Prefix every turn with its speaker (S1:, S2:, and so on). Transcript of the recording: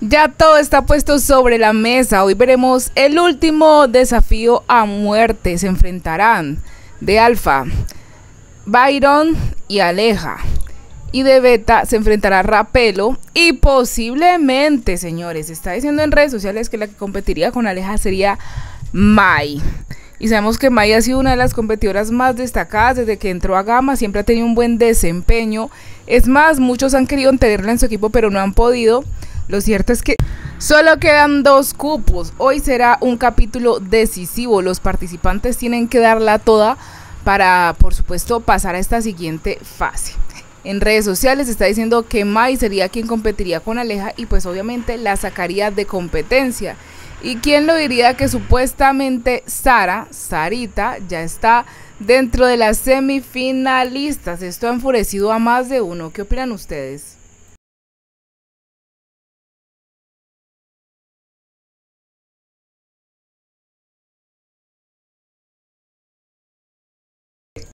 S1: Ya todo está puesto sobre la mesa. Hoy veremos el último desafío a muerte. Se enfrentarán de Alfa, Byron y Aleja. Y de Beta se enfrentará Rapelo. Y posiblemente, señores, está diciendo en redes sociales que la que competiría con Aleja sería Mai. Y sabemos que Mai ha sido una de las competidoras más destacadas desde que entró a Gama, siempre ha tenido un buen desempeño. Es más, muchos han querido tenerla en su equipo, pero no han podido. Lo cierto es que solo quedan dos cupos. Hoy será un capítulo decisivo. Los participantes tienen que darla toda para, por supuesto, pasar a esta siguiente fase. En redes sociales está diciendo que Mai sería quien competiría con Aleja y pues obviamente la sacaría de competencia. ¿Y quién lo diría que supuestamente Sara, Sarita, ya está dentro de las semifinalistas? Esto ha enfurecido a más de uno. ¿Qué opinan ustedes?